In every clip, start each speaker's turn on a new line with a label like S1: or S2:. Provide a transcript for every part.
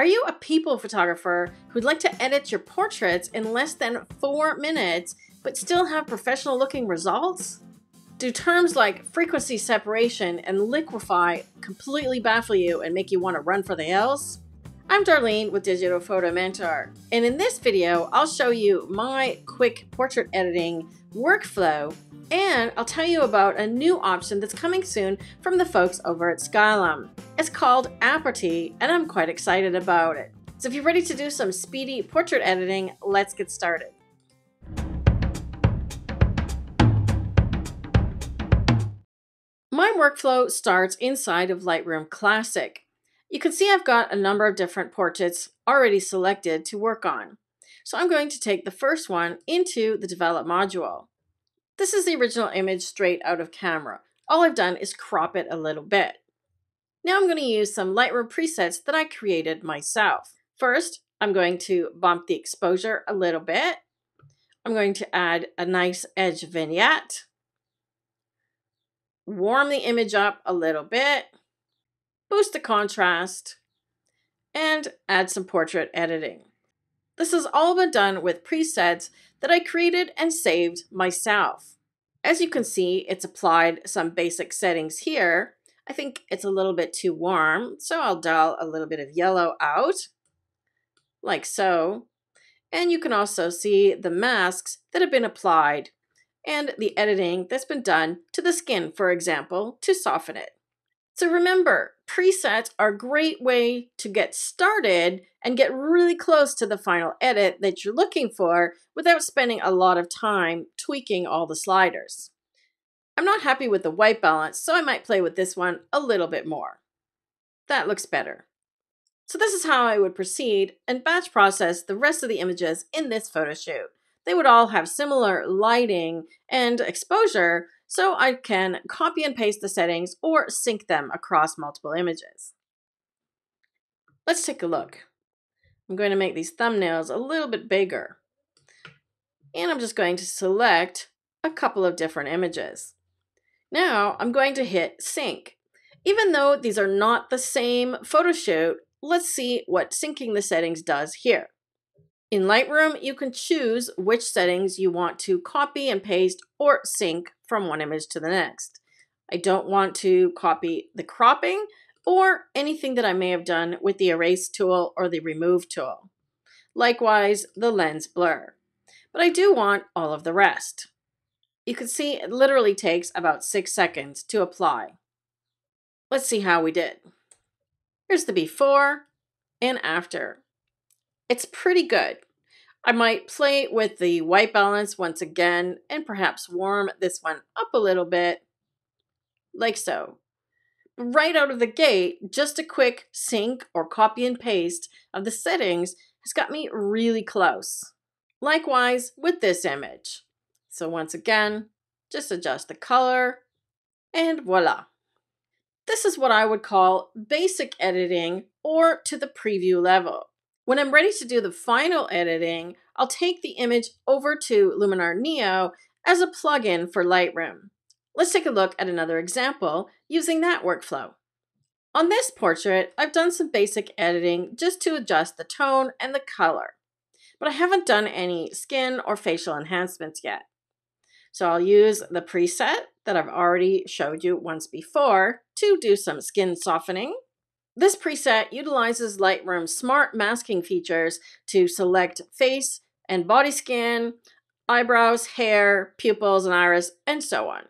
S1: Are you a people photographer who'd like to edit your portraits in less than four minutes but still have professional looking results? Do terms like frequency separation and liquify completely baffle you and make you want to run for the hills? I'm Darlene with Digital Photo Mentor, and in this video, I'll show you my quick portrait editing workflow and I'll tell you about a new option that's coming soon from the folks over at Skylum. It's called Aperty, and I'm quite excited about it. So if you're ready to do some speedy portrait editing, let's get started. My workflow starts inside of Lightroom Classic. You can see I've got a number of different portraits already selected to work on. So I'm going to take the first one into the Develop module. This is the original image straight out of camera. All I've done is crop it a little bit. Now I'm going to use some Lightroom presets that I created myself. First, I'm going to bump the exposure a little bit. I'm going to add a nice edge vignette. Warm the image up a little bit. Boost the contrast. And add some portrait editing. This has all been done with presets that I created and saved myself. As you can see, it's applied some basic settings here. I think it's a little bit too warm, so I'll dull a little bit of yellow out, like so. And you can also see the masks that have been applied and the editing that's been done to the skin, for example, to soften it. So remember, presets are a great way to get started and get really close to the final edit that you're looking for without spending a lot of time tweaking all the sliders. I'm not happy with the white balance, so I might play with this one a little bit more. That looks better. So this is how I would proceed and batch process the rest of the images in this photo shoot. They would all have similar lighting and exposure, so I can copy and paste the settings or sync them across multiple images. Let's take a look. I'm going to make these thumbnails a little bit bigger. And I'm just going to select a couple of different images. Now I'm going to hit sync. Even though these are not the same photo shoot, let's see what syncing the settings does here. In Lightroom, you can choose which settings you want to copy and paste or sync from one image to the next. I don't want to copy the cropping or anything that I may have done with the erase tool or the remove tool. Likewise, the lens blur. But I do want all of the rest. You can see it literally takes about six seconds to apply. Let's see how we did. Here's the before and after. It's pretty good. I might play with the white balance once again and perhaps warm this one up a little bit, like so. Right out of the gate, just a quick sync or copy and paste of the settings has got me really close. Likewise with this image. So once again, just adjust the color and voila. This is what I would call basic editing or to the preview level. When I'm ready to do the final editing, I'll take the image over to Luminar Neo as a plugin for Lightroom. Let's take a look at another example using that workflow. On this portrait, I've done some basic editing just to adjust the tone and the color, but I haven't done any skin or facial enhancements yet. So I'll use the preset that I've already showed you once before to do some skin softening. This preset utilizes Lightroom's smart masking features to select face and body skin, eyebrows, hair, pupils, and iris, and so on.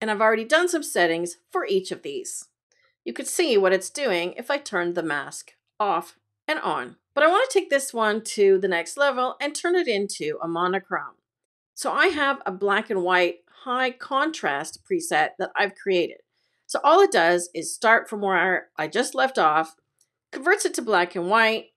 S1: And I've already done some settings for each of these. You could see what it's doing if I turned the mask off and on. But I want to take this one to the next level and turn it into a monochrome. So I have a black and white high contrast preset that I've created. So all it does is start from where I just left off, converts it to black and white,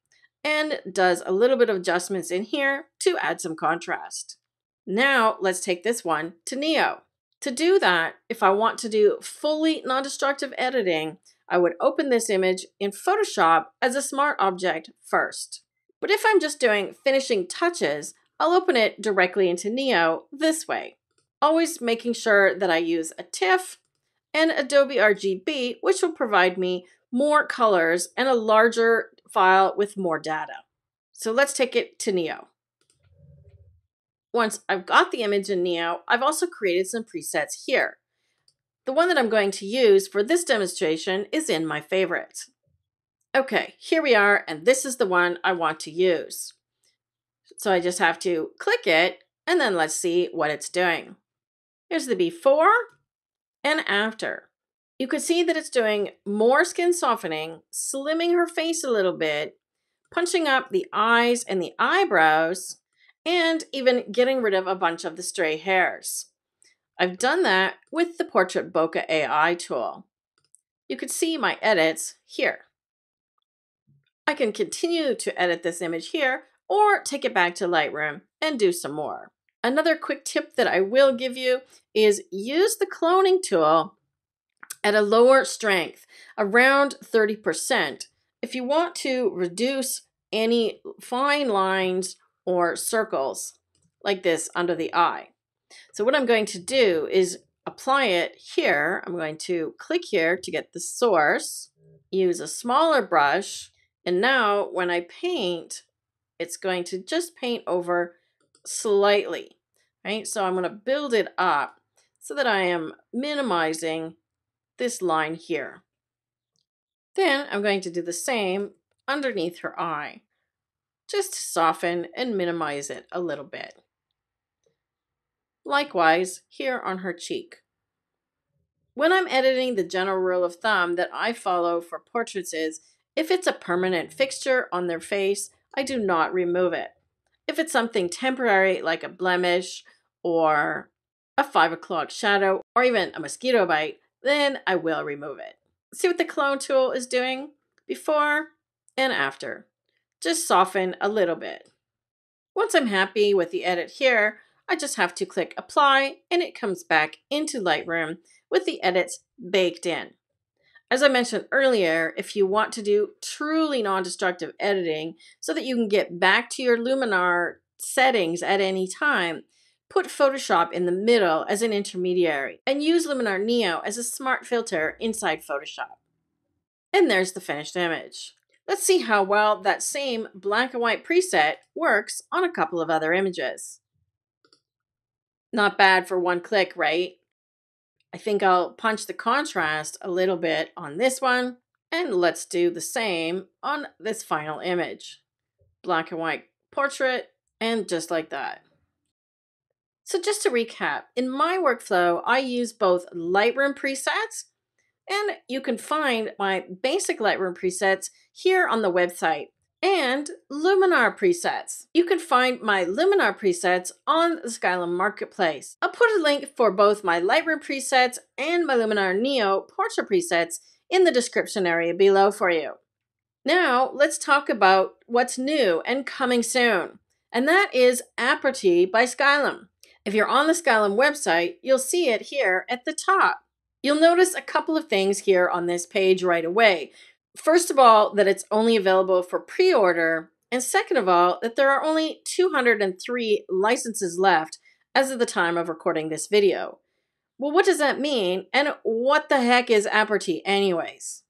S1: and does a little bit of adjustments in here to add some contrast. Now let's take this one to Neo. To do that, if I want to do fully non-destructive editing, I would open this image in Photoshop as a smart object first. But if I'm just doing finishing touches, I'll open it directly into Neo this way, always making sure that I use a TIFF and Adobe RGB, which will provide me more colors and a larger file with more data. So let's take it to Neo. Once I've got the image in Neo, I've also created some presets here. The one that I'm going to use for this demonstration is in my favorites. Okay, here we are, and this is the one I want to use. So I just have to click it, and then let's see what it's doing. Here's the before and after. You can see that it's doing more skin softening, slimming her face a little bit, punching up the eyes and the eyebrows, and even getting rid of a bunch of the stray hairs. I've done that with the Portrait Bokeh AI tool. You can see my edits here. I can continue to edit this image here or take it back to Lightroom and do some more. Another quick tip that I will give you is use the cloning tool at a lower strength, around 30%, if you want to reduce any fine lines or circles like this under the eye. So what I'm going to do is apply it here. I'm going to click here to get the source, use a smaller brush, and now when I paint, it's going to just paint over slightly, right? So I'm going to build it up so that I am minimizing this line here. Then I'm going to do the same underneath her eye, just to soften and minimize it a little bit. Likewise, here on her cheek. When I'm editing, the general rule of thumb that I follow for portraits is if it's a permanent fixture on their face, I do not remove it. If it's something temporary like a blemish or a 5 o'clock shadow or even a mosquito bite, then I will remove it. See what the clone tool is doing before and after. Just soften a little bit. Once I'm happy with the edit here, I just have to click apply and it comes back into Lightroom with the edits baked in. As I mentioned earlier, if you want to do truly non-destructive editing so that you can get back to your Luminar settings at any time, put Photoshop in the middle as an intermediary and use Luminar Neo as a smart filter inside Photoshop. And there's the finished image. Let's see how well that same black and white preset works on a couple of other images. Not bad for one click, right? I think I'll punch the contrast a little bit on this one. And let's do the same on this final image. Black and white portrait, and just like that. So just to recap, in my workflow, I use both Lightroom presets, and you can find my basic Lightroom presets here on the website and Luminar presets. You can find my Luminar presets on the Skylum Marketplace. I'll put a link for both my Lightroom presets and my Luminar Neo Portrait presets in the description area below for you. Now, let's talk about what's new and coming soon, and that is Aperty by Skylum. If you're on the Skylum website, you'll see it here at the top. You'll notice a couple of things here on this page right away. First of all, that it's only available for pre order. And second of all, that there are only 203 licenses left as of the time of recording this video. Well, what does that mean? And what the heck is Aperty, anyways?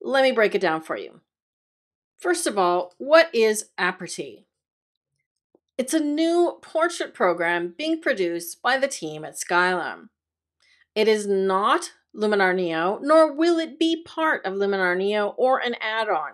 S1: Let me break it down for you. First of all, what is Aperty? It's a new portrait program being produced by the team at Skylum. It is not Luminar Neo, nor will it be part of Luminar Neo or an add on.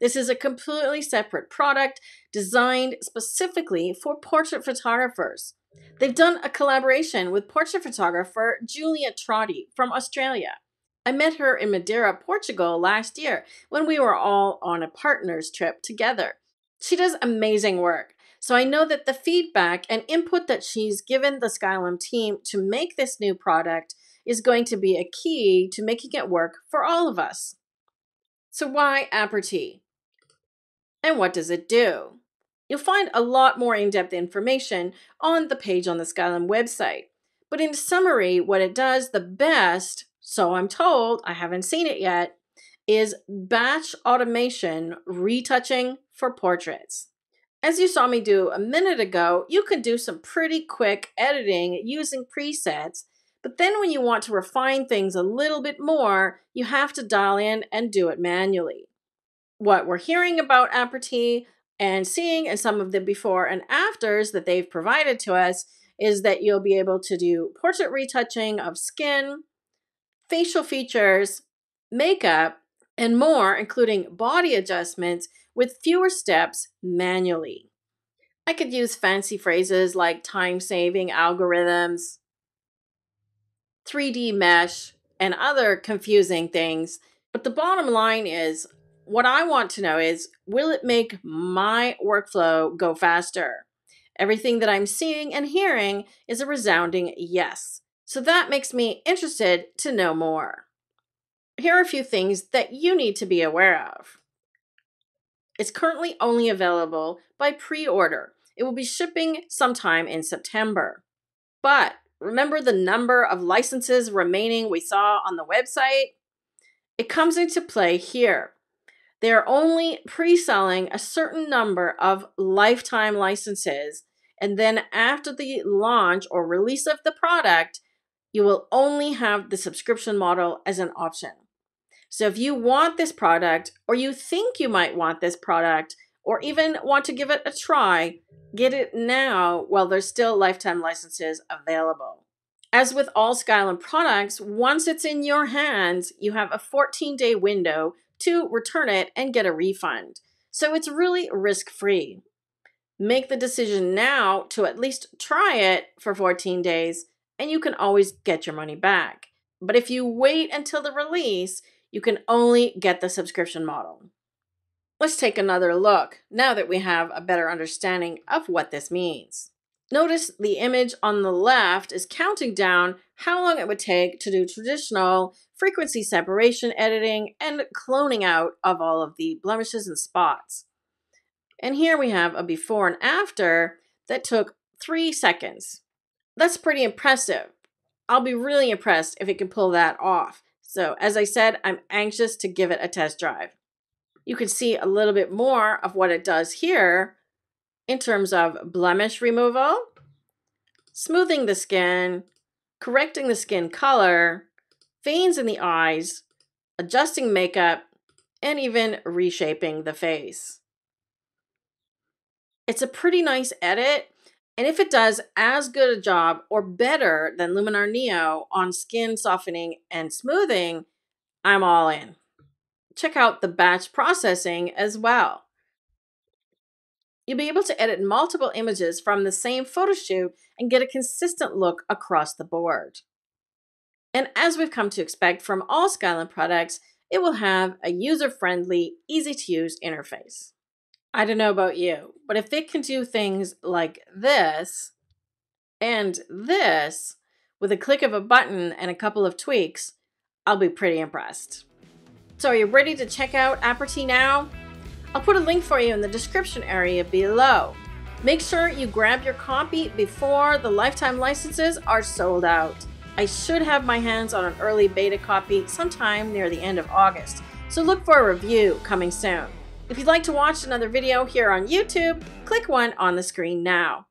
S1: This is a completely separate product designed specifically for portrait photographers. They've done a collaboration with portrait photographer Julia Trotti from Australia. I met her in Madeira, Portugal last year when we were all on a partners trip together. She does amazing work. So I know that the feedback and input that she's given the Skylum team to make this new product is going to be a key to making it work for all of us. So why Aperty? And what does it do? You'll find a lot more in-depth information on the page on the Skylum website. But in summary, what it does the best, so I'm told, I haven't seen it yet, is batch automation retouching for portraits. As you saw me do a minute ago, you can do some pretty quick editing using presets but then when you want to refine things a little bit more, you have to dial in and do it manually. what we're hearing about Aperty and seeing in some of the before and afters that they've provided to us is that you'll be able to do portrait retouching of skin, facial features, makeup, and more, including body adjustments with fewer steps manually. I could use fancy phrases like time saving algorithms, 3D mesh, and other confusing things. But the bottom line is what I want to know is will it make my workflow go faster? Everything that I'm seeing and hearing is a resounding yes. So that makes me interested to know more. Here are a few things that you need to be aware of. It's currently only available by pre order. It will be shipping sometime in September. But remember the number of licenses remaining we saw on the website? It comes into play here. They are only pre selling a certain number of lifetime licenses, and then after the launch or release of the product, you will only have the subscription model as an option. So if you want this product, or you think you might want this product, or even want to give it a try, get it now while there's still lifetime licenses available. As with all Skylum products, once it's in your hands, you have a 14 day window to return it and get a refund. So it's really risk free. Make the decision now to at least try it for 14 days, and you can always get your money back. But if you wait until the release, you can only get the subscription model. Let's take another look now that we have a better understanding of what this means. Notice the image on the left is counting down how long it would take to do traditional frequency separation editing and cloning out of all of the blemishes and spots. And here we have a before and after that took three seconds. That's pretty impressive. I'll be really impressed if it can pull that off. So, as I said, I'm anxious to give it a test drive. You can see a little bit more of what it does here in terms of blemish removal, smoothing the skin, correcting the skin color, veins in the eyes, adjusting makeup, and even reshaping the face. It's a pretty nice edit, and if it does as good a job or better than Luminar Neo on skin softening and smoothing, I'm all in. Check out the batch processing as well. You'll be able to edit multiple images from the same photo shoot and get a consistent look across the board. And as we've come to expect from all Skylum products, it will have a user-friendly, easy-to-use interface. I don't know about you, but if it can do things like this and this with a click of a button and a couple of tweaks, I'll be pretty impressed. So are you ready to check out Aperty now? I'll put a link for you in the description area below. Make sure you grab your copy before the lifetime licenses are sold out. I should have my hands on an early beta copy sometime near the end of August, so look for a review coming soon. If you'd like to watch another video here on YouTube, click one on the screen now.